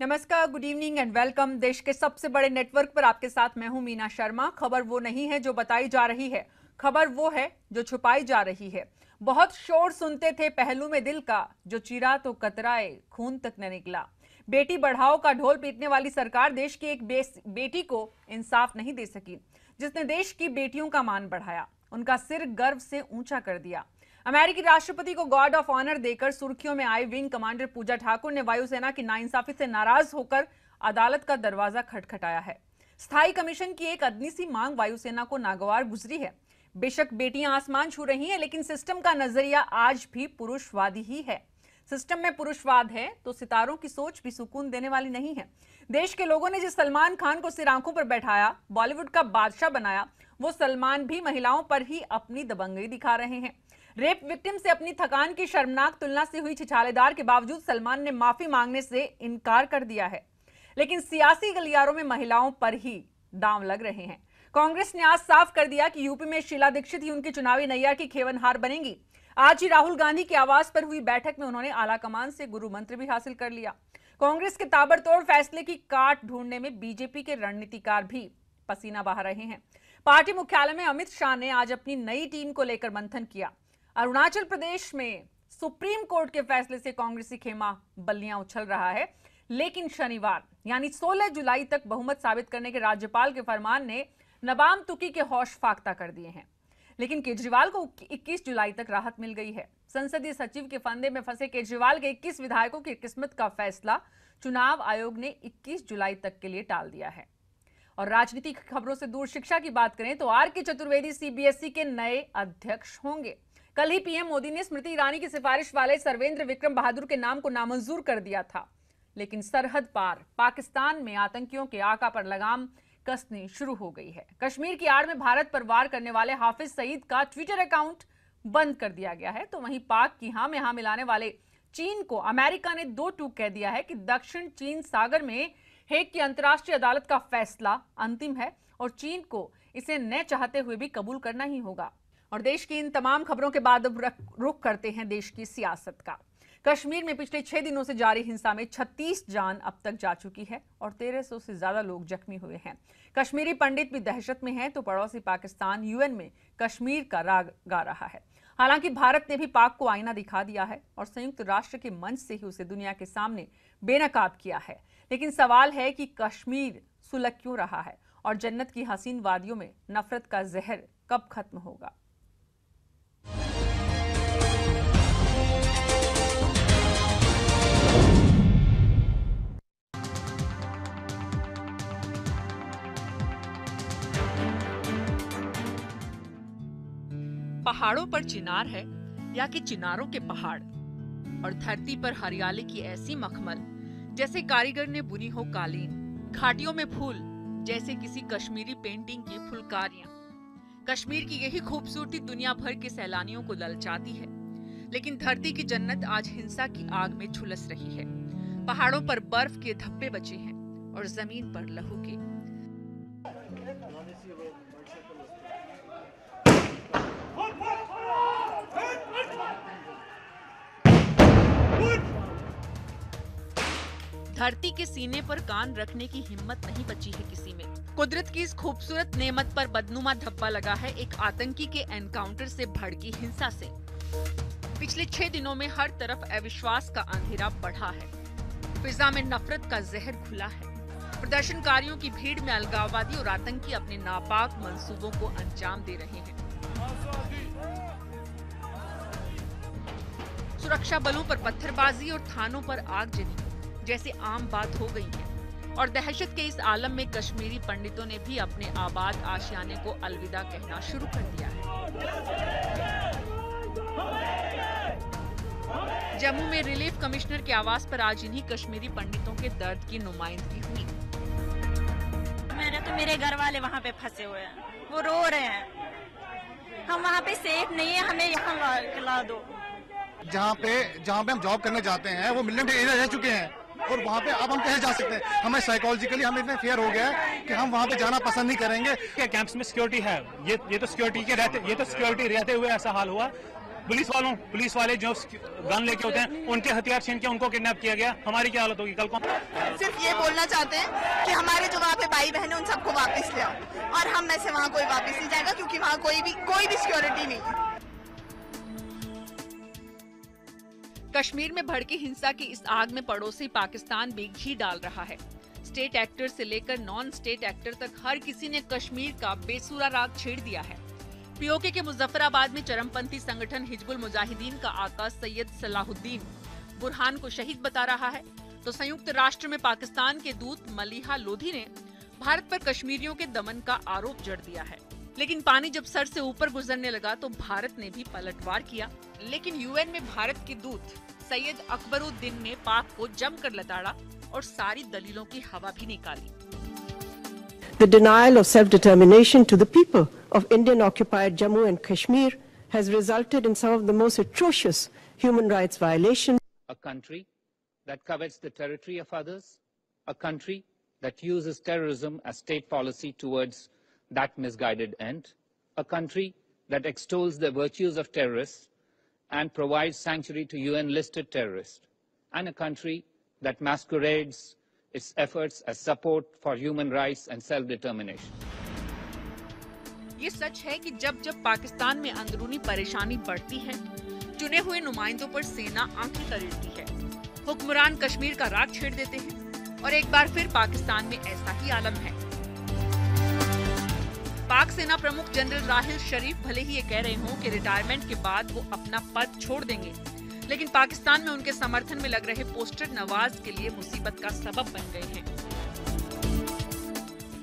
नमस्कार good evening and welcome देश के सबसे बड़े नेटवर्क पर आपके साथ मैं हूँ मीना शर्मा। खबर वो नहीं है जो बताई जा रही है। खबर वो है जो छुपाई जा रही है। बहुत शोर सुनते थे पहलू में दिल का, जो चिरा तो कतराए, खून तक न निकला। बेटी बढ़ाओ का ढोल पीटने वाली सरकार देश की एक बेटी को इंसाफ नहीं दे सकी, जिसने देश की बेटियों का मान बढ़ाया। उनका सिर गर्व से ऊँचा कर दिया। अमेरिकी राष्ट्रपति को गॉड ऑफ़ ऑनर देकर सुर्खियों में आई विंग कमांडर पूजा ठाकुर ने वायुसेना की नाइंसाफी से नाराज़ होकर अदालत का दरवाज़ा खटखटाया है। स्थायी कमीशन की एक अदनी सी मांग वायुसेना को नागवार गुजरी है। बेशक बेटियाँ आसमान छू रही हैं, लेकिन सिस्टम का नज़रिया आज भी पुरुषवादी ही है। सिस्टम में पुरुषवाद है तो सितारों की सोच भी सुकून देने वाली नहीं है। देश के लोगों ने जिस सलमान खान को सिर आँखों पर बैठाया, बॉलीवुड का बादशाह बनाया, वो सलमान भी महिलाओं पर ही अपनी दबंगई दिखा रहे हैं। रेप विक्टिम से अपनी थकान की शर्मनाक तुलना से हुई छिछालेदार के बावजूद सलमान ने माफ़ी मांगने से इनकार कर दिया है। लेकिन सियासी गलियारों में महिलाओं पर ही दाम लग रहे हैं। कांग्रेस ने आज साफ़ कर दिया कि यूपी में शीला दीक्षित ही उनकी चुनावी नैया की खेवनहार बनेंगी। आज ही राहुल गांधी के आवास पर हुई बैठक में उन्होंने आला कमान से गुरु मंत्र भी हासिल कर लिया। कांग्रेस के ताबड़तोड़ फैसले की काट ढूँढने में बीजेपी के रणनीतिकार भी पसीना बहा रहे हैं। पार्टी मुख्यालय में अमित शाह ने आज अपनी नई टीम को लेकर मंथन किया। अरुणाचल प्रदेश में सुप्रीम कोर्ट के फैसले से कांग्रेसी खेमा बल्लियाँ उछल रहा है। लेकिन शनिवार, यानी 16 जुलाई तक बहुमत साबित करने के राज्यपाल के फरमान ने नबाम तुकी के हौश फाख्ता कर दिए हैं। लेकिन केजरीवाल को 21 जुलाई तक राहत मिल गई है। संसदीय सचिव के फंदे में फंसे केजरीवाल के 21 विधायकों की किस्मत का फैसला चुनाव आयोग ने 21 जुलाई तक के लिए टाल दिया है। और राजनीतिक खबरों से दूर शिक्षा की बात करें तो आर के चतुर्वेदी सीबीएसई के नए अध्यक्ष होंगे। कल ही पीएम मोदी ने स्मृति ईरानी की सिफारिश वाले सर्वेंद्र विक्रम बहादुर के नाम को नामंजूर कर दिया था। लेकिन सरहद पार, पाकिस्तान में आतंकियों के आका पर लगाम कसनी शुरू हो गई है। कश्मीर की आड़ में भारत पर वार करने वाले हाफिज सईद का ट्विटर अकाउंट बंद कर दिया गया है। तो वहीं पाक की हाँ में हाँ मिलाने वाले चीन को अमेरिका ने दो टूक कह दिया है कि दक्षिण चीन सागर में हेग की अंतर्राष्ट्रीय अदालत का फैसला अंतिम है और चीन को इसे न चाहते हुए भी कबूल करना ही होगा। और देश की इन तमाम खबरों के बाद अब रुख करते हैं देश की सियासत का। कश्मीर में पिछले छह दिनों से जारी हिंसा में 36 जान अब तक जा चुकी है और 1300 से ज़्यादा लोग जख्मी हुए हैं। कश्मीरी पंडित भी दहशत में हैं तो पड़ोसी पाकिस्तान यूएन में कश्मीर का राग गा रहा है। हालाँकि भारत ने भी पाक को आईना दिखा दिया है और संयुक्त राष्ट्र के मंच से ही उसे दुनिया के सामने बेनकाब किया है। लेकिन सवाल है कि कश्मीर सुलग क्यों रहा है और जन्नत की हसीन वादियों में नफरत का जहर कब खत्म होगा? पहाड़ों पर चिनार है या कि चिनारों के पहाड़। और धरती पर हरियाली की ऐसी मखमल, जैसे कारीगर ने बुनी हो कालीन, घाटियों में फूल, जैसे किसी कश्मीरी पेंटिंग की फुलकारियाँ। कश्मीर की यही खूबसूरती दुनिया भर के सैलानियों को ललचाती है। लेकिन धरती की जन्नत आज हिंसा की आग में झुलस रही है। पहाड़ों पर बर्फ़ के धब्बे बचे हैं और ज़मीन पर लहू के धरती के सीने पर कान रखने की हिम्मत नहीं बची है किसी में। कुदरत की इस खूबसूरत नेमत पर बदनुमा धब्बा लगा है एक आतंकी के एनकाउंटर से भड़की हिंसा से। पिछले छह दिनों में हर तरफ़ अविश्वास का अंधेरा बढ़ा है। फिजा में नफरत का जहर खुला है। प्रदर्शनकारियों की भीड़ में अलगाववादी और आतंकी अपने नापाक मंसूबों को अंजाम दे रहे हैं। सुरक्षा बलों पर पत्थरबाजी और थानों पर आगजनी जैसे आम बात हो गई है। और दहशत के इस आलम में कश्मीरी पंडितों ने भी अपने आबाद आशियाने को अलविदा कहना शुरू कर दिया है। जम्मू में रिलीफ कमिश्नर के आवास पर आज इन्हीं कश्मीरी पंडितों के दर्द की नुमाइंदगी हुई। मेरे तो मेरे घर वाले वहाँ पे फंसे हुए हैं। वो रो रहे हैं। हम वहाँ पे सेफ़ नहीं है हमें यहाँ ला दो। जहाँ पे जहाँ पे हम जॉब करने जाते हैं वो मिलिटेंट एरिया रह चुके हैं। और वहाँ पे अब हम कैसे जा सकते हैं। हमें साइकोलॉजिकली हम इतने फेयर हो गया है कि हम वहाँ पे जाना पसंद नहीं करेंगे। क्या कैंप्स में सिक्योरिटी है? ये ये तो सिक्योरिटी के रहते ये तो सिक्योरिटी रहते हुए ऐसा हाल हुआ। पुलिस वालों पुलिस वाले जो गन लेके होते हैं उनके हथियार छीन के उनको किडनैप किया गया। हमारी क्या हालत होगी कल को? सिर्फ़ ये बोलना चाहते हैं कि हमारे जो वहाँ पे भाई बहन है उन सबको वापस ले आओ। और हम में से वहाँ कोई वापस नहीं जाएगा क्योंकि वहाँ कोई भी कोई भी सिक्योरिटी नहीं है। कश्मीर में भड़की हिंसा की इस आग में पड़ोसी पाकिस्तान भी घी डाल रहा है। स्टेट एक्टर से लेकर नॉन स्टेट एक्टर तक हर किसी ने कश्मीर का बेसुरा राग छेड़ दिया है। पीओके के मुजफ्फराबाद में चरमपंथी संगठन हिजबुल मुजाहिदीन का आका सैयद सलाहुद्दीन बुरहान को शहीद बता रहा है। तो संयुक्त राष्ट्र में पाकिस्तान के दूत मलिहा लोधी ने भारत पर कश्मीरियों के दमन का आरोप जड़ दिया है। लेकिन पानी जब सर से ऊपर गुजरने लगा तो भारत ने भी पलटवार किया लेकिन यूएन में भारत के दूत सैयद अकबरुद्दीन ने पाक को जमकर लताड़ा और सारी दलीलों की हवा भी निकाली The denial of self-determination to the people of Indian-occupied Jammu and Kashmir has resulted in some of the most atrocious human rights violations. a country that covets the territory of others, a country that uses terrorism as state policy towards that misguided end, a country that extols the virtues of terrorists and provides sanctuary to UN listed terrorists, and a country that masquerades its efforts as support for human rights and self determination. ये सच है कि जब जब पाकिस्तान में अंदरूनी परेशानी बढ़ती है चुने हुए नुमाइंदों पर सेना आंखें तरेड़ती है हुक्मरान कश्मीर का राग छेड़ देते हैं और एक बार फिर पाकिस्तान में ऐसा ही आलम है पाक सेना प्रमुख जनरल राहिल शरीफ भले ही ये कह रहे हों कि रिटायरमेंट के बाद वो अपना पद छोड़ देंगे, लेकिन पाकिस्तान में उनके समर्थन में लग रहे पोस्टर नवाज़ के लिए मुसीबत का सबब बन गए हैं।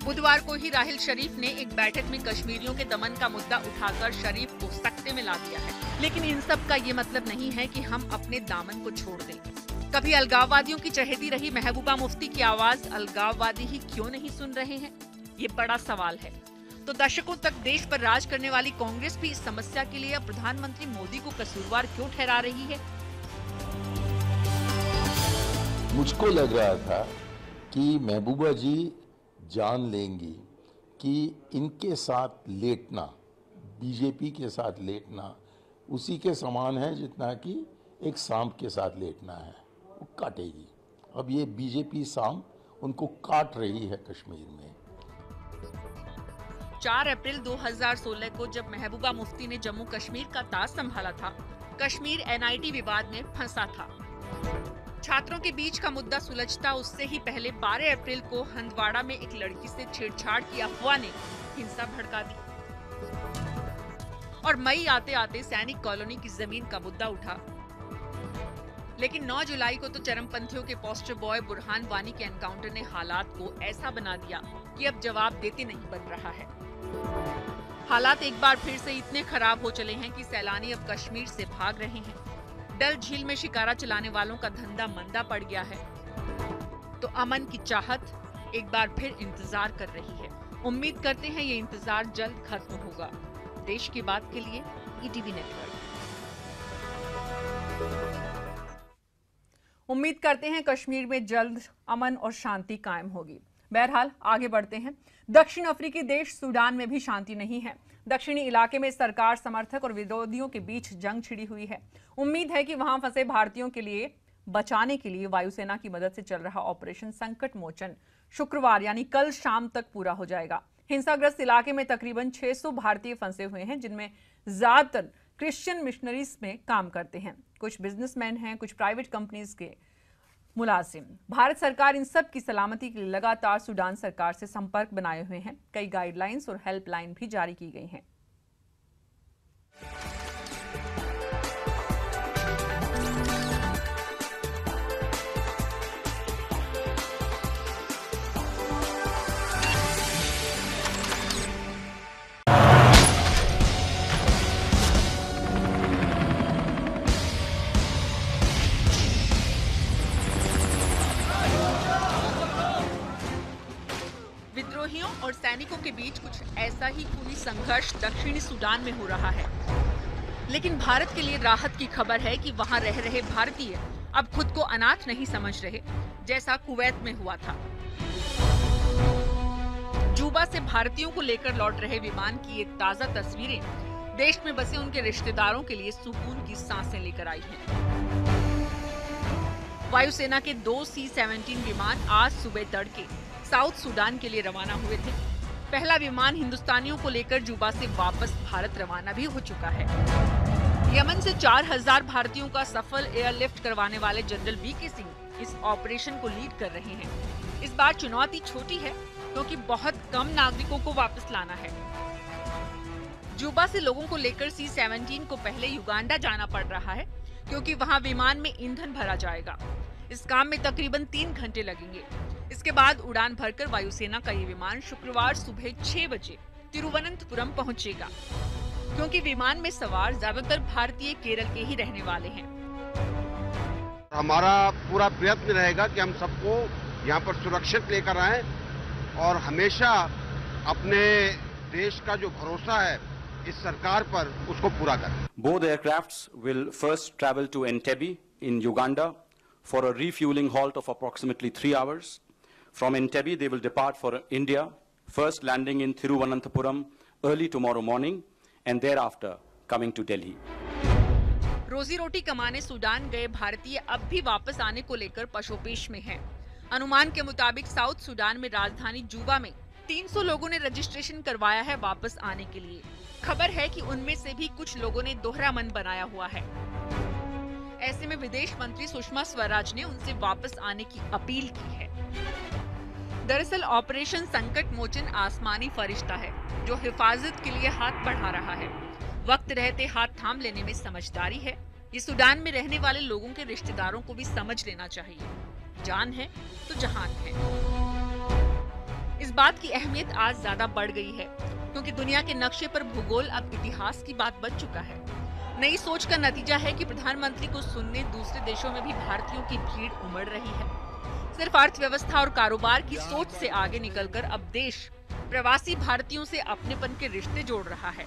बुधवार को ही राहिल शरीफ ने एक बैठक में कश्मीरियों के दमन का मुद्दा उठाकर शरीफ को सख्ते में ला दिया है। लेकिन इन सब का ये मतलब नहीं है कि हम अपने दामन को छोड़ दें। कभी अलगाववादियों की चहेती रही महबूबा मुफ्ती की आवाज़, अलगाववादी ही क्यों नहीं सुन रहे हैं? ये बड़ा सवाल है। तो दशकों तक देश पर राज करने वाली कांग्रेस भी इस समस्या के लिए अब प्रधानमंत्री मोदी को कसूरवार क्यों ठहरा रही है? मुझको लग रहा था कि महबूबा जी जान लेंगी कि इनके साथ लेटना, बीजेपी के साथ लेटना, उसी के समान है जितना कि एक सांप के साथ लेटना है। वो काटेगी। अब ये बीजेपी सांप उनको काट रही है कश्मीर में। 4 अप्रैल 2016 को जब महबूबा मुफ्ती ने जम्मू कश्मीर का ताज संभाला था, कश्मीर एनआईटी विवाद में फंसा था। छात्रों के बीच का मुद्दा सुलझता उससे ही पहले 12 अप्रैल को हंदवाड़ा में एक लड़की से छेड़छाड़ की अफवाह ने हिंसा भड़का दी। और मई आते आते सैनिक कॉलोनी की ज़मीन का मुद्दा उठा। लेकिन 9 जुलाई को तो चरमपंथियों के पोस्टर बॉय बुरहान वानी के एनकाउंटर ने हालात को ऐसा बना दिया कि अब जवाब देते नहीं बन रहा है। हालात एक बार फिर से इतने खराब हो चले हैं कि सैलानी अब कश्मीर से भाग रहे हैं। डल झील में शिकारा चलाने वालों का धंधा मंदा पड़ गया है। तो अमन की चाहत एक बार फिर इंतज़ार कर रही है। उम्मीद करते हैं ये इंतज़ार जल्द खत्म होगा। देश की बात के लिए ईटीवी नेटवर्क उम्मीद करते हैं कश्मीर में जल्द अमन और शांति कायम होगी। बहरहाल, आगे बढ़ते हैं। दक्षिण अफ्रीकी देश सूडान में भी शांति नहीं है। दक्षिणी इलाके में सरकार, समर्थक और विरोधियों के बीच जंग छिड़ी हुई है। उम्मीद है कि वहाँ फंसे भारतीयों के लिए, बचाने के लिए वायुसेना की मदद से चल रहा ऑपरेशन संकट मोचन। शुक्रवार, यानी कल शाम तक पूरा हो जाएगा। हिंसाग्रस्त इलाके में तकरीबन 600 भारतीय फंसे हुए हैं, जिनमें ज़्यादातर क्रिश्चियन मिशनरीज में काम करते हैं। कुछ बिजनेसमैन हैं, कुछ प्राइवेट कंपनीज़ के मुलाजिम। भारत सरकार इन सब की सलामती के लिए लगातार सूडान सरकार से संपर्क बनाए हुए हैं। कई गाइडलाइंस और हेल्पलाइन भी जारी की गई हैं। ऐसा ही खूनी संघर्ष दक्षिणी सूडान में हो रहा है। लेकिन भारत के लिए राहत की खबर है कि वहाँ रह रहे भारतीय अब खुद को अनाथ नहीं समझ रहे, जैसा कुवैत में हुआ था। जुबा से भारतीयों को लेकर लौट रहे विमान की ये ताज़ा तस्वीरें देश में बसे उनके रिश्तेदारों के लिए सुकून की साँसें लेकर आई हैं। वायुसेना के दो सी सेवनटीन विमान आज सुबह तड़के साउथ सूडान के लिए रवाना हुए थे। पहला विमान हिंदुस्तानियों को लेकर जुबा से वापस भारत रवाना भी हो चुका है। यमन से 4000 भारतीयों का सफल एयरलिफ्ट करवाने वाले जनरल वी के सिंह इस ऑपरेशन को लीड कर रहे हैं। इस बार चुनौती छोटी है, क्योंकि तो बहुत कम नागरिकों को वापस लाना है। जुबा से लोगों को लेकर सी सेवनटीन को पहले युगांडा जाना पड़ रहा है, क्योंकि वहाँ विमान में ईंधन भरा जाएगा। इस काम में तकरीबन तीन घंटे लगेंगे। इसके बाद उड़ान भरकर वायुसेना का ये विमान शुक्रवार सुबह छह बजे तिरुवनंतपुरम पहुंचेगा क्योंकि विमान में सवार ज़्यादातर भारतीय केरल के ही रहने वाले हैं हमारा पूरा प्रयत्न रहेगा कि हम सबको यहाँ पर सुरक्षित लेकर आए और हमेशा अपने देश का जो भरोसा है इस सरकार पर उसको पूरा करें बोध aircrafts will first travel to Entebbe in Uganda for a refueling halt of approximately three hours. From Entebbe, they will depart for India, first landing in Thiruvananthapuram early tomorrow morning and thereafter coming to Delhi. रोजी रोटी कमाने Sudan गए भारतीय अब भी वापस आने को लेकर पशोपेश में हैं। अनुमान के मुताबिक साउथ सूडान में राजधानी जुबा में 300 लोगों ने रजिस्ट्रेशन करवाया है वापस आने के लिए खबर है कि उनमें से भी कुछ लोगों ने दोहरा मन बनाया हुआ है ऐसे में विदेश मंत्री सुषमा स्वराज ने उनसे वापस आने की अपील की है दरअसल ऑपरेशन संकट मोचन आसमानी फरिश्ता है, जो हिफाजत के लिए हाथ बढ़ा रहा है। वक्त रहते हाथ थाम लेने में समझदारी है। ये सूडान में रहने वाले लोगों के रिश्तेदारों को भी समझ लेना चाहिए। जान है तो जहान है। इस बात की अहमियत आज ज़्यादा बढ़ गई है, क्योंकि दुनिया के नक्शे पर भूगोल अब इतिहास की बात बन चुका है। नई सोच का नतीजा है कि प्रधानमंत्री को सुनने दूसरे देशों में भी भारतीयों की भीड़ उमड़ रही है। सिर्फ़ अर्थव्यवस्था और कारोबार की सोच से आगे निकलकर अब देश प्रवासी भारतीयों से अपनेपन के रिश्ते जोड़ रहा है।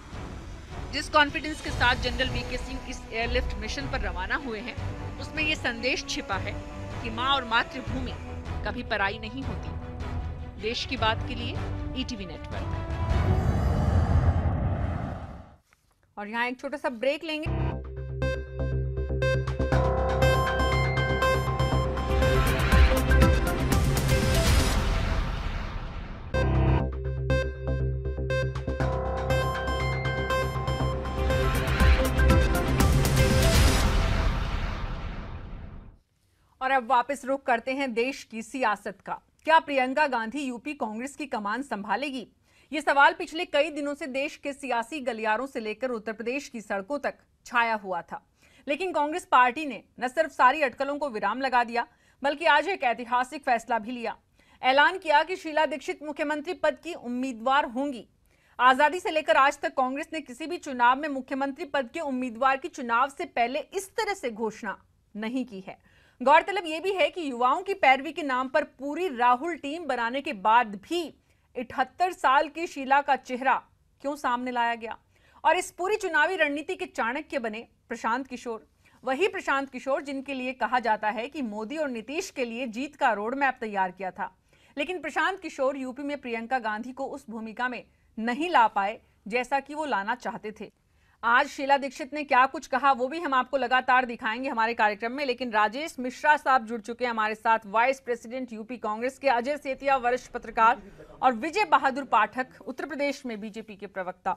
जिस कॉन्फिडेंस के साथ जनरल वी सिंह इस एयरलिफ्ट मिशन पर रवाना हुए हैं, उसमें ये संदेश छिपा है कि माँ और मातृभूमि कभी पराई नहीं होती। देश की बात के लिए ईटीवी नेटवर्क और यहाँ एक छोटा सा ब्रेक लेंगे। और अब वापस रुख करते हैं देश की सियासत का। क्या प्रियंका गांधी यूपी कांग्रेस की कमान संभालेगी? ये सवाल पिछले कई दिनों से देश के सियासी गलियारों से लेकर उत्तर प्रदेश की सड़कों तक छाया हुआ था। लेकिन कांग्रेस पार्टी ने न सिर्फ़ सारी अटकलों को विराम लगा दिया, बल्कि आज एक ऐतिहासिक फैसला भी लिया। ऐलान किया कि शीला दीक्षित मुख्यमंत्री पद की उम्मीदवार होंगी। आज़ादी से लेकर आज तक कांग्रेस ने किसी भी चुनाव में मुख्यमंत्री पद के उम्मीदवार की चुनाव से पहले इस तरह से घोषणा नहीं की है। गौरतलब यह भी है कि युवाओं की पैरवी के नाम पर पूरी राहुल टीम बनाने के बाद भी इकहत्तर साल की शीला का चेहरा क्यों सामने लाया गया? और इस पूरी चुनावी रणनीति के चाणक्य बने प्रशांत किशोर। वही प्रशांत किशोर जिनके लिए कहा जाता है कि मोदी और नीतीश के लिए जीत का रोड मैप तैयार किया था। लेकिन प्रशांत किशोर यूपी में प्रियंका गांधी को उस भूमिका में नहीं ला पाए जैसा कि वो लाना चाहते थे। आज शीला दीक्षित ने क्या कुछ कहा, वो भी हम आपको लगातार दिखाएँगे हमारे कार्यक्रम में, लेकिन राजेश मिश्रा साहब जुड़ चुके हैं हमारे साथ, वाइस प्रेसिडेंट यूपी कांग्रेस के अजय सेतिया, वरिष्ठ पत्रकार और विजय बहादुर पाठक, उत्तर प्रदेश में बीजेपी के प्रवक्ता।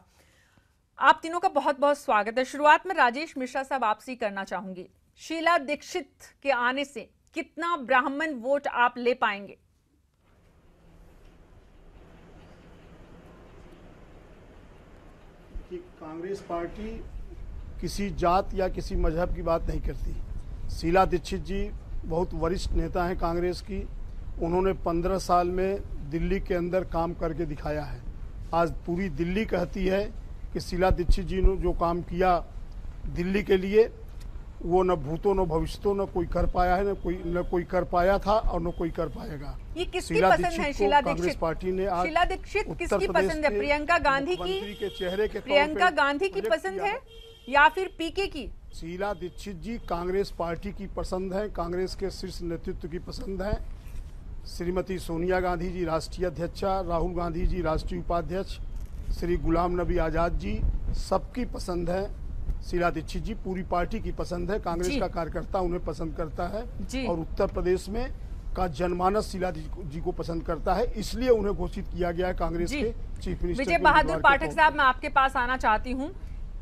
आप तीनों का बहुत बहुत स्वागत है। शुरुआत में राजेश मिश्रा साहब आपसे करना चाहूँगी। शीला दीक्षित के आने से कितना ब्राह्मण वोट आप ले पाएँगे कि कांग्रेस पार्टी किसी जात या किसी मज़हब की बात नहीं करती। शीला दीक्षित जी बहुत वरिष्ठ नेता हैं कांग्रेस की। उन्होंने पंद्रह साल में दिल्ली के अंदर काम करके दिखाया है। आज पूरी दिल्ली कहती है कि शीला दीक्षित जी ने जो काम किया दिल्ली के लिए वो न भूतो न भविष्यतो न कोई कर पाया है न कोई न कोई कर पाया था और न कोई कर पाएगा। ये किसकी पसंद है? शीला कांग्रेस दीक्षित पार्टी ने आज शीला दीक्षित किसकी पसंद है? प्रियंका गांधी की। के चेहरे के प्रियंका गांधी की पसंद है या फिर पीके की? शीला दीक्षित जी कांग्रेस पार्टी की पसंद है कांग्रेस के शीर्ष नेतृत्व की पसंद है। श्रीमती सोनिया गांधी जी राष्ट्रीय अध्यक्षा राहुल गांधी जी राष्ट्रीय उपाध्यक्ष श्री गुलाम नबी आज़ाद जी सबकी पसंद है। शीला दीक्षित जी पूरी पार्टी की पसंद है। कांग्रेस का कार्यकर्ता उन्हें पसंद करता है और उत्तर प्रदेश में का जनमानस शीला जी को पसंद करता है इसलिए उन्हें घोषित किया गया है कांग्रेस के चीफ मिनिस्टर विजय बहादुर पाठक साहब मैं आपके पास आना चाहती हूँ।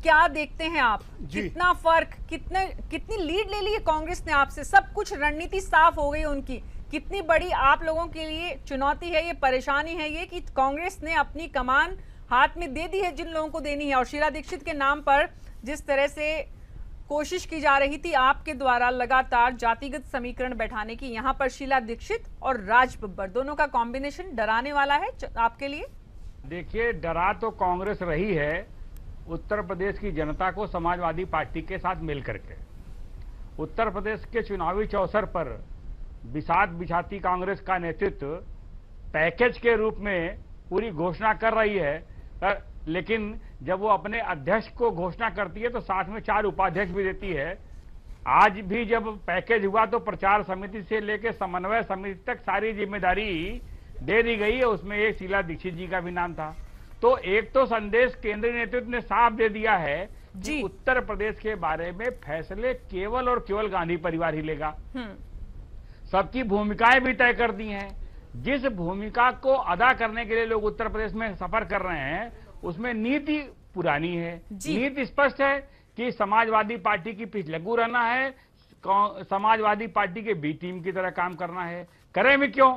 क्या देखते हैं आप। कितना फ़र्क कितने कितनी लीड ले ली है कांग्रेस ने आपसे? सब कुछ रणनीति साफ़ हो गई उनकी। कितनी बड़ी आप लोगों के लिए चुनौती है ये परेशानी है ये कि कांग्रेस ने अपनी कमान हाथ में दे दी है जिन लोगों को देनी है। और शीला दीक्षित के नाम पर जिस तरह से कोशिश की जा रही थी, आपके द्वारा लगातार जातिगत समीकरण बैठाने की, यहाँ पर शीला दीक्षित और राज बब्बर दोनों का कॉम्बिनेशन डराने वाला है आपके लिए? देखिए, डरा तो कांग्रेस रही है, उत्तर प्रदेश की जनता को समाजवादी पार्टी के साथ मिल करके। उत्तर प्रदेश के चुनावी चौसर पर बिसात बिछाती कांग्रेस का नेतृत्व पैकेज के रूप में पूरी घोषणा कर रही है लेकिन जब वो अपने अध्यक्ष को घोषणा करती है तो साथ में चार उपाध्यक्ष भी देती है। आज भी जब पैकेज हुआ तो प्रचार समिति से लेकर समन्वय समिति तक सारी ज़िम्मेदारी दे दी गई है। उसमें एक शीला दीक्षित जी का भी नाम था। तो एक तो संदेश केंद्रीय नेतृत्व ने साफ़ दे दिया है कि उत्तर प्रदेश के बारे में फैसले केवल और केवल गांधी परिवार ही लेगा। सबकी भूमिकाएँ भी तय कर दी हैं। जिस भूमिका को अदा करने के लिए लोग उत्तर प्रदेश में सफ़र कर रहे हैं उसमें नीति पुरानी है। नीति स्पष्ट है कि समाजवादी पार्टी की पीछे लगू रहना है समाजवादी पार्टी के बी टीम की तरह काम करना है। करें भी क्यों?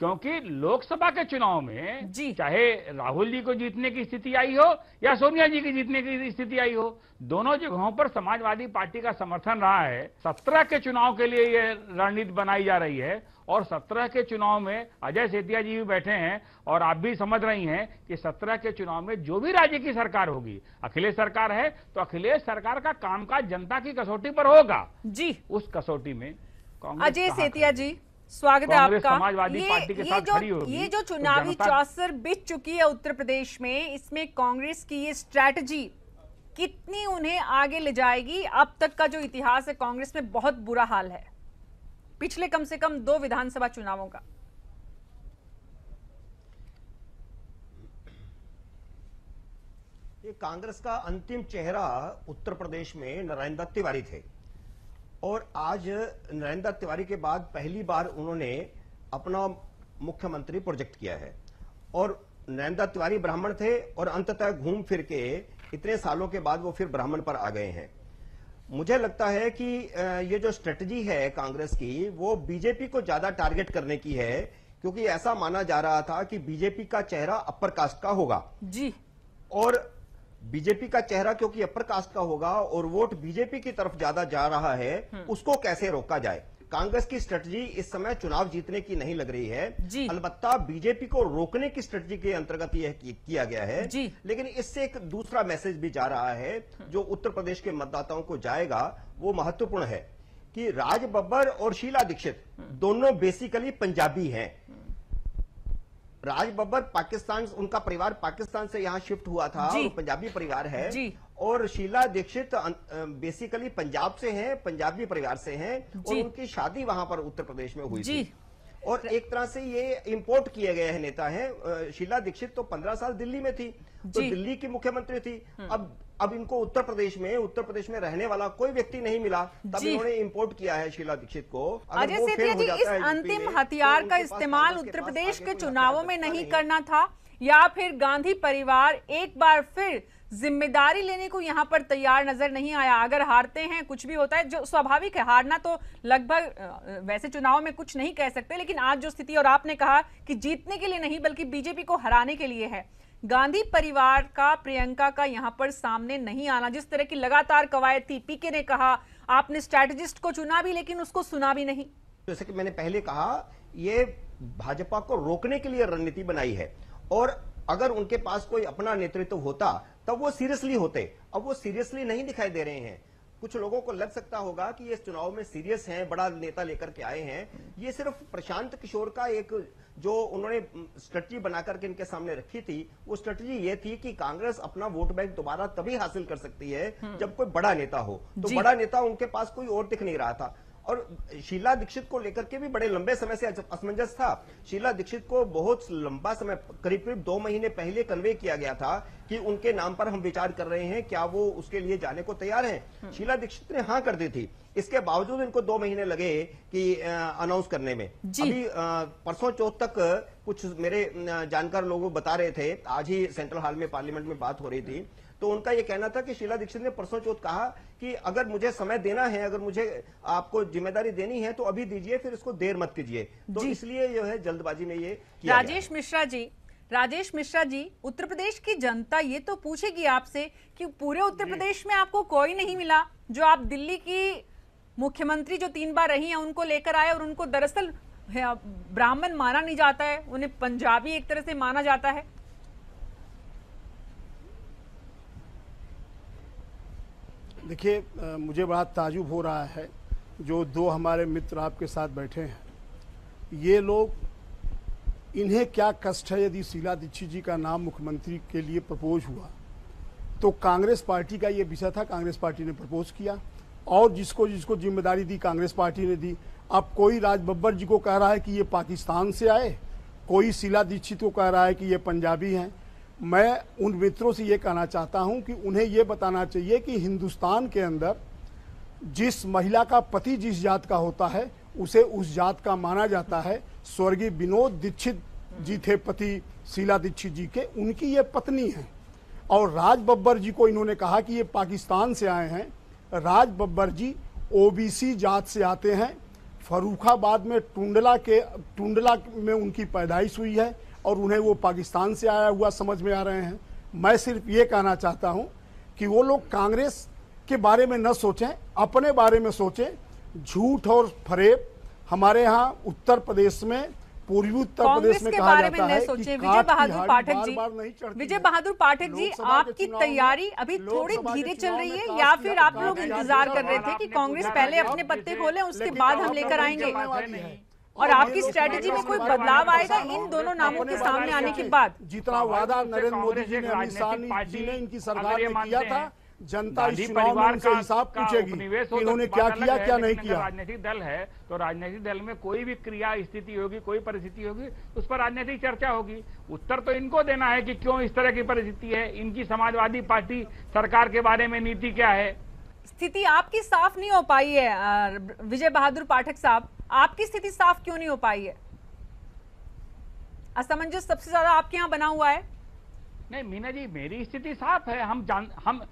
क्योंकि लोकसभा के चुनाव में जी। चाहे राहुल जी को जीतने की स्थिति आई हो या सोनिया जी की जीतने की स्थिति आई हो दोनों जगहों पर समाजवादी पार्टी का समर्थन रहा है। सत्रह के चुनाव के लिए ये रणनीति बनाई जा रही है और सत्रह के चुनाव में अजय सेतिया जी भी बैठे हैं और आप भी समझ रही हैं कि सत्रह के चुनाव में जो भी राज्य की सरकार होगी अखिलेश सरकार है तो अखिलेश सरकार का कामकाज जनता की कसौटी पर होगा। जी। उस कसौटी में अजय सेतिया जी। स्वागत है आपका। समाजवादी ये पार्टी के ये साथ जो खड़ी होगी, ये जो तो चुनावी जनता- चौसर बीत चुकी है उत्तर प्रदेश में इसमें कांग्रेस की ये स्ट्रैटेजी कितनी उन्हें आगे ले जाएगी अब तक का जो इतिहास है कांग्रेस में बहुत बुरा हाल है। पिछले कम से कम दो विधानसभा चुनावों का। ये कांग्रेस का अंतिम चेहरा उत्तर प्रदेश में नारायण दत्त तिवारी थे। और आज नरेंद्र तिवारी के बाद पहली बार उन्होंने अपना मुख्यमंत्री प्रोजेक्ट किया है। और नरेंद्र तिवारी ब्राह्मण थे और अंततः घूम फिर के इतने सालों के बाद वो फिर ब्राह्मण पर आ गए हैं। मुझे लगता है कि ये जो स्ट्रेटजी है कांग्रेस की वो बीजेपी को ज़्यादा टारगेट करने की है क्योंकि ऐसा माना जा रहा था कि बीजेपी का चेहरा अपर कास्ट का होगा। जी। और बीजेपी का चेहरा क्योंकि अपर कास्ट का होगा और वोट बीजेपी की तरफ़ ज़्यादा जा रहा है उसको कैसे रोका जाए? कांग्रेस की स्ट्रेटजी इस समय चुनाव जीतने की नहीं लग रही है। अलबत्ता बीजेपी को रोकने की स्ट्रेटजी के अंतर्गत यह किया गया है। लेकिन इससे एक दूसरा मैसेज भी जा रहा है जो उत्तर प्रदेश के मतदाताओं को जाएगा वो महत्वपूर्ण है कि राज बब्बर और शीला दीक्षित दोनों बेसिकली पंजाबी हैं। राज बब्बर पाकिस्तान उनका परिवार पाकिस्तान से यहाँ शिफ्ट हुआ था और पंजाबी परिवार है। जी। और शीला दीक्षित बेसिकली पंजाब से हैं पंजाबी परिवार से हैं। और उनकी शादी वहाँ पर उत्तर प्रदेश में हुई। थी। और एक तरह से ये इंपोर्ट किए गए हैं नेता हैं। शीला दीक्षित तो पंद्रह साल दिल्ली में थी तो दिल्ली की मुख्यमंत्री थी। अब अब इनको उत्तर प्रदेश में उत्तर प्रदेश में रहने वाला कोई व्यक्ति नहीं मिला तब। इन्होंने इंपोर्ट किया है शीला दीक्षित को। अजय सेठिया जी इस अंतिम तो हथियार का इस्तेमाल उत्तर प्रदेश के चुनावों में नहीं करना था। या फिर गांधी परिवार एक बार फिर ज़िम्मेदारी लेने को यहाँ पर तैयार नज़र नहीं आया। अगर हारते हैं, कुछ भी होता है, जो स्वाभाविक है, हारना तो लगभग वैसे चुनाव में कुछ नहीं कह सकते, लेकिन आज जो स्थिति और आपने कहा कि जीतने के लिए नहीं, बल्कि बीजेपी को हराने के लिए है, गांधी परिवार का, प्रियंका का यहाँ पर सामने नहीं आना। जिस तरह की लगातार कवायद थी, पीके ने कहा, आपने स्ट्रैटेजिस्ट को चुना भी, लेकिन उसको सुना भी नहीं। जैसे कि मैंने पहले कहा, ये भाजपा को रोकने के लिए रणनीति बनाई है, और अगर उनके पास कोई अपना नेतृत्व होता तब वो सीरियसली होते। अब वो सीरियसली नहीं दिखाई दे रहे हैं। कुछ लोगों को लग सकता होगा कि ये इस चुनाव में सीरियस हैं बड़ा नेता लेकर के आए हैं। ये सिर्फ़ प्रशांत किशोर का एक जो उन्होंने स्ट्रेटजी बना करके इनके सामने रखी थी वो स्ट्रेटजी ये थी कि कांग्रेस अपना वोट बैंक दोबारा तभी हासिल कर सकती है जब कोई बड़ा नेता हो। तो बड़ा नेता उनके पास कोई और दिख नहीं रहा था। और शीला दीक्षित को लेकर के भी बड़े लंबे समय से असमंजस था। शीला दीक्षित को बहुत लंबा समय करीब करीब दो महीने पहले कन्वे किया गया था कि उनके नाम पर हम विचार कर रहे हैं क्या वो उसके लिए जाने को तैयार हैं। शीला दीक्षित ने हाँ कर दी थी। इसके बावजूद इनको दो महीने लगे कि अनाउंस करने में। अभी परसों चौथ तक कुछ मेरे जानकार लोग बता रहे थे आज ही सेंट्रल हॉल में पार्लियामेंट में बात हो रही थी। तो उनका यह कहना था कि शीला दीक्षित ने परसों चौथ कहा कि अगर मुझे समय देना है अगर मुझे आपको ज़िम्मेदारी देनी है तो अभी दीजिए फिर इसको देर मत कीजिए। तो इसलिए जो है जल्दबाजी में ये राजेश मिश्रा जी राजेश मिश्रा जी उत्तर प्रदेश की जनता ये तो पूछेगी आपसे कि पूरे उत्तर प्रदेश में आपको कोई नहीं मिला जो आप दिल्ली की मुख्यमंत्री जो तीन बार रही हैं उनको लेकर आए और उनको दरअसल ब्राह्मण माना नहीं जाता है उन्हें पंजाबी एक तरह से माना जाता है। देखिए मुझे बड़ा ताजुब हो रहा है जो दो हमारे मित्र आपके साथ बैठे हैं। ये लोग, इन्हें क्या कष्ट है यदि शीला दीक्षित जी का नाम मुख्यमंत्री के लिए प्रपोज हुआ? तो कांग्रेस पार्टी का ये विषय था, कांग्रेस पार्टी ने प्रपोज किया और जिसको जिसको ज़िम्मेदारी दी, कांग्रेस पार्टी ने दी। अब कोई राज बब्बर जी को कह रहा है कि ये पाकिस्तान से आए, कोई शीला दीक्षित को कह रहा है कि ये पंजाबी हैं मैं उन मित्रों से ये कहना चाहता हूँ कि उन्हें ये बताना चाहिए कि हिंदुस्तान के अंदर जिस महिला का पति जिस जात का होता है, उसे उस जात का माना जाता है। स्वर्गीय विनोद दीक्षित जी थे पति शीला दीक्षित जी के। उनकी ये पत्नी है। और राज बब्बर जी को इन्होंने कहा कि ये पाकिस्तान से आए हैं। राज बब्बर जी ओबीसी जात से आते हैं। फरूखाबाद में टुंडला के, टुंडला में उनकी पैदाइश हुई है। और उन्हें वो पाकिस्तान से आया हुआ समझ में आ रहे हैं। मैं सिर्फ़ ये कहना चाहता हूँ कि वो लोग कांग्रेस के बारे में न सोचें अपने बारे में सोचें। झूठ और फरेब हमारे यहाँ उत्तर प्रदेश में पूर्वी उत्तर प्रदेश में के कहा बारे जाता न है सोचें। विजय बहादुर पाठक जी विजय बहादुर पाठक जी आपकी तैयारी अभी थोड़ी धीरे चल रही है या फिर आप लोग इंतज़ार कर रहे थे कि कांग्रेस पहले अपने पत्ते खोले उसके बाद हम लेकर आएँगे। और आपकी स्ट्रेटेजी में कोई बदलाव आएगा? इन दोनों नामों के सामने आने के। बाद। जितना वादा नरेंद्र मोदी जी ने अमित शाह राजनीतिक जी ने इनकी सरकार ने किया था जनता इस चुनाव में परिवार उनसे हिसाब पूछेगी कि तो इन्होंने क्या किया क्या नहीं किया। राजनीतिक दल है तो राजनीतिक दल में कोई भी क्रिया स्थिति होगी कोई परिस्थिति होगी उस पर राजनीतिक चर्चा होगी। उत्तर तो इनको देना है कि क्यों इस तरह की परिस्थिति है इनकी समाजवादी पार्टी सरकार के बारे में नीति क्या है? स्थिति आपकी साफ़ नहीं हो पाई है विजय बहादुर पाठक साहब। आपकी स्थिति साफ़ क्यों नहीं हो पाई है? असमंजस सबसे ज़्यादा आपके यहाँ बना हुआ है। नहीं, मीना जी, मेरी स्थिति साफ़ है, हम जान, हम,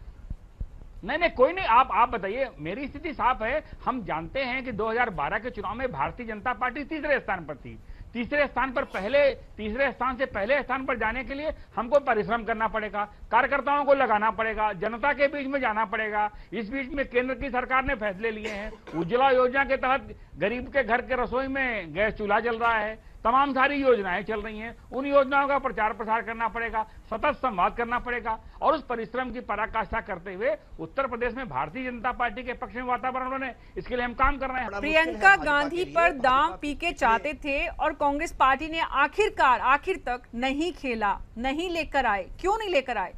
नहीं नहीं, कोई नहीं, आप आप बताइए, मेरी स्थिति साफ़ है, हम जानते हैं कि 2012 के चुनाव में भारतीय जनता पार्टी तीसरे स्थान पर थी। तीसरे स्थान पर पहले, तीसरे स्थान से पहले स्थान पर जाने के लिए हमको परिश्रम करना पड़ेगा, कार्यकर्ताओं को लगाना पड़ेगा, जनता के बीच में जाना पड़ेगा। इस बीच में केंद्र की सरकार ने फैसले लिए हैं। उज्ज्वला योजना के तहत गरीब के घर के रसोई में गैस चूल्हा जल रहा है तमाम सारी योजनाएँ चल रही हैं। उन योजनाओं का प्रचार प्रसार करना पड़ेगा सतत संवाद करना पड़ेगा और उस परिश्रम की पराकाष्ठा करते हुए उत्तर प्रदेश में भारतीय जनता पार्टी के पक्ष में वातावरण बने। इसके लिए हम काम कर रहे हैं। प्रियंका गांधी पर दाम पीके चाहते थे और कांग्रेस पार्टी ने आखिरकार आखिर तक नहीं खेला नहीं लेकर आए। क्यों नहीं लेकर आए?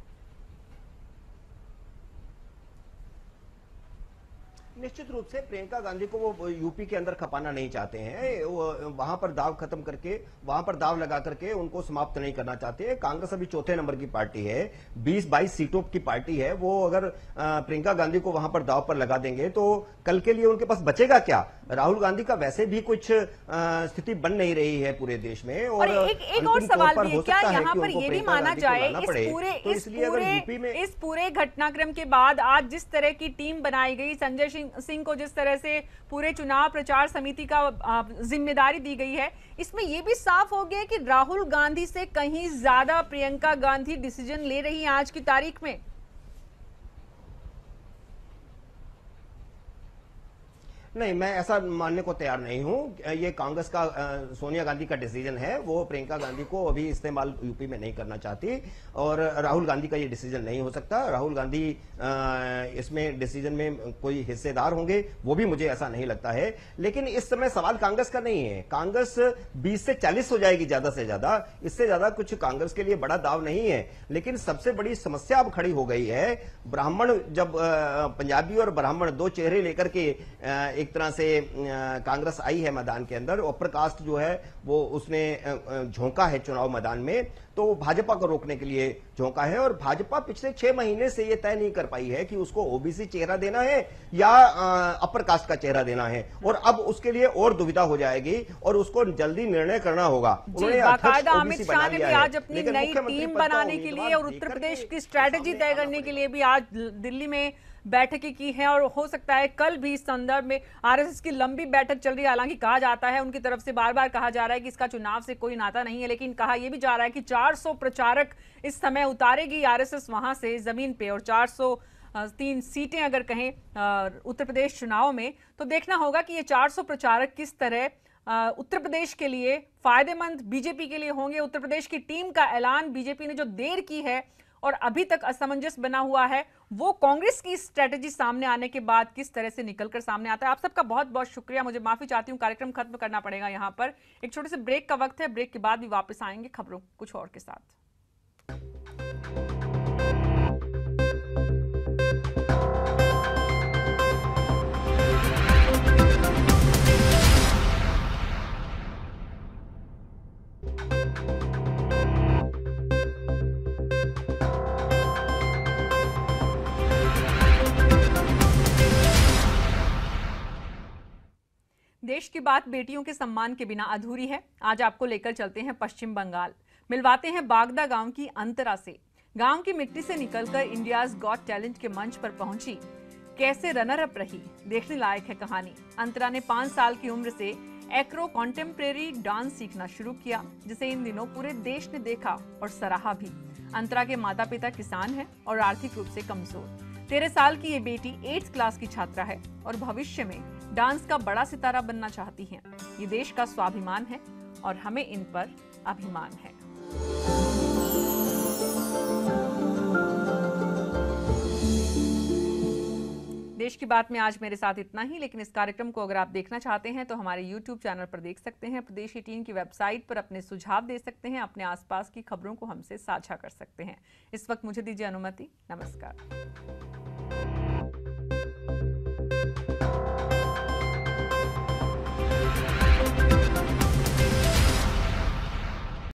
निश्चित रूप से प्रियंका गांधी को वो यूपी के अंदर खपाना नहीं चाहते हैं। वहाँ पर दाव खत्म करके, वहाँ पर दाव लगा करके उनको समाप्त नहीं करना चाहते हैं। कांग्रेस अभी चौथे नंबर की पार्टी है 20-22 सीटों की पार्टी है। वो अगर प्रियंका गांधी को वहाँ पर दाव पर लगा देंगे तो कल के लिए उनके पास बचेगा क्या? राहुल गांधी का वैसे भी कुछ स्थिति बन नहीं रही है पूरे देश में और और एक एक और सवाल भी है क्या यहाँ पर उनको ये भी माना जाए इस पूरे तो इस पूरे इस पूरे घटनाक्रम के बाद आज जिस तरह की टीम बनाई गई संजय सिंह सिंह को जिस तरह से पूरे चुनाव प्रचार समिति का ज़िम्मेदारी दी गई है इसमें यह भी साफ़ हो गया कि राहुल गांधी से कहीं ज़्यादा प्रियंका गांधी डिसीज़न ले रही है आज की तारीख में। नहीं, मैं ऐसा मानने को तैयार नहीं हूँ। ये कांग्रेस का सोनिया गांधी का डिसीज़न है। वो प्रियंका गांधी को अभी इस्तेमाल यूपी में नहीं करना चाहती और राहुल गांधी का ये डिसीज़न नहीं हो सकता। राहुल गांधी इसमें डिसीज़न में कोई हिस्सेदार होंगे, वो भी मुझे ऐसा नहीं लगता है। लेकिन इस समय सवाल कांग्रेस का नहीं है। कांग्रेस 20 से 40 हो जाएगी ज़्यादा से ज़्यादा। इससे ज़्यादा कुछ कांग्रेस के लिए बड़ा दाव नहीं है। लेकिन सबसे बड़ी समस्या अब खड़ी हो गई है। ब्राह्मण जब पंजाबी और ब्राह्मण दो चेहरे लेकर के एक तरह से कांग्रेस आई है मैदान के अंदर और प्रकाश जो है वो उसने झोंका है चुनाव मैदान में तो भाजपा को रोकने के लिए झोंका है और भाजपा पिछले छह महीने से ये तय नहीं कर पाई है कि उसको ओबीसी चेहरा देना है या अपर कास्ट का चेहरा देना है और अब उसके लिए और दुविधा हो जाएगी और उसको जल्दी निर्णय करना होगा। उन्होंने अमित शाह ने भी आज अपनी नई टीम बनाने के लिए और उत्तर प्रदेश की स्ट्रैटेजी तय करने के लिए भी आज दिल्ली में बैठकें की हैं और हो सकता है कल भी इस संदर्भ में आरएसएस की लंबी बैठक चल रही है। हालाँकि कहा जाता है, उनकी तरफ़ से बार बार कहा जा रहा है कि इसका चुनाव से कोई नाता नहीं है, लेकिन कहा यह भी जा रहा है कि 400 प्रचारक इस समय उतारेगी आरएसएस वहाँ से ज़मीन पे और 400 तीन सीटें अगर कहें उत्तर प्रदेश चुनाव में तो देखना होगा कि ये 400 प्रचारक किस तरह उत्तर प्रदेश के लिए फ़ायदेमंद, बीजेपी के लिए होंगे। उत्तर प्रदेश की टीम का ऐलान बीजेपी ने जो देर की है और अभी तक असमंजस बना हुआ है। वो कांग्रेस की स्ट्रेटेजी सामने आने के बाद किस तरह से निकलकर सामने आता है? आप सबका बहुत बहुत शुक्रिया। मुझे माफ़ी चाहती हूँ। कार्यक्रम खत्म करना पड़ेगा यहाँ पर। एक छोटे से ब्रेक का वक्त है। ब्रेक के बाद भी वापस आएँगे खबरों कुछ और के साथ। देश की बात बेटियों के सम्मान के बिना अधूरी है। आज आपको लेकर चलते हैं पश्चिम बंगाल। मिलवाते हैं बागदा गाँव की अंतरा से। गाँव की मिट्टी से निकलकर इंडियाज गॉट टैलेंट के मंच पर पहुँची। कैसे रनर अप रही? देखने लायक है कहानी। अंतरा ने पाँच साल की उम्र से एक्रो कॉन्टेम्प्रेरी डांस सीखना शुरू किया, जिसे इन दिनों पूरे देश ने देखा और सराहा भी। अंतरा के माता पिता किसान हैं और आर्थिक रूप से कमज़ोर। तेरह साल की ये बेटी एट्थ क्लास की छात्रा है और भविष्य में डांस का बड़ा सितारा बनना चाहती हैं। ये देश का स्वाभिमान है और हमें इन पर अभिमान है। देश की बात में आज मेरे साथ इतना ही, लेकिन इस कार्यक्रम को अगर आप देखना चाहते हैं तो हमारे YouTube चैनल पर देख सकते हैं। प्रदेश एटीन की वेबसाइट पर अपने सुझाव दे सकते हैं, अपने आसपास की खबरों को हमसे साझा कर सकते हैं। इस वक्त मुझे दीजिए अनुमति। नमस्कार।